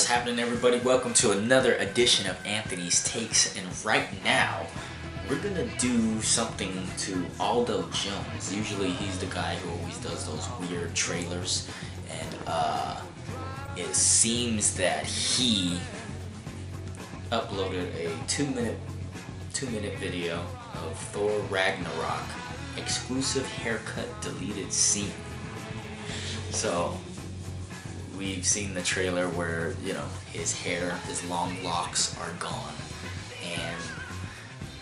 What's happening, everybody? Welcome to another edition of Anthony's Takes. And right now, we're gonna do something to Aldo Jones. Usually, he's the guy who always does those weird trailers, and uh, it seems that he uploaded a two-minute, two-minute video of Thor Ragnarok exclusive haircut deleted scene. So we've seen the trailer where you know his hair, his long locks are gone, and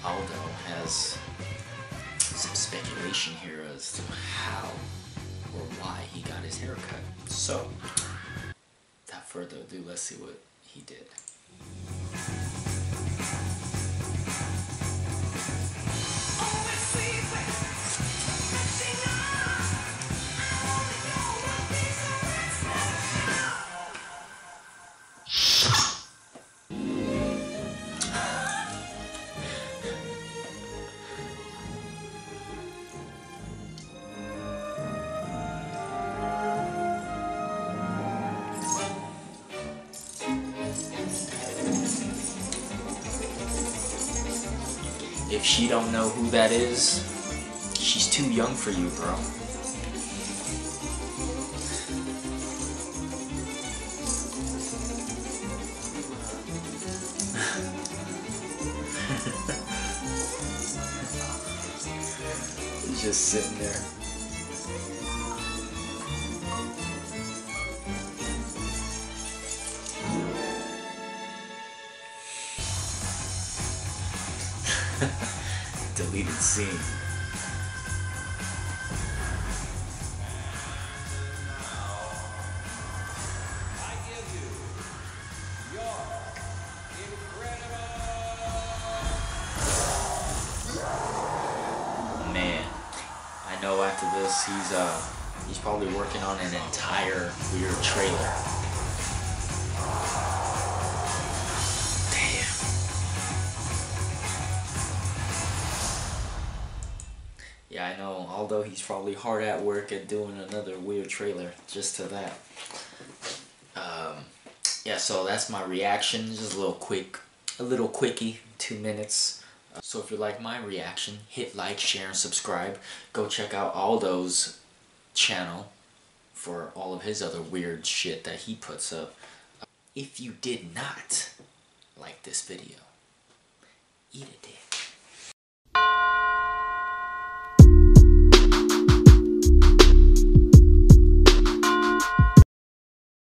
Aldo has some speculation here as to how or why he got his hair cut. So, without further ado, let's see what he did. If she don't know who that is, she's too young for you, bro. Just sitting there. Deleted scene. I give you your incredible. Man, I know after this he's uh he's probably working on an entire weird trailer. Yeah, I know. Although he's probably hard at work at doing another weird trailer just to that. Um, yeah, so that's my reaction. Just a little quick, a little quickie, two minutes. Uh, So if you like my reaction, hit like, share, and subscribe. Go check out Aldo's channel for all of his other weird shit that he puts up. If you did not like this video, eat a dick.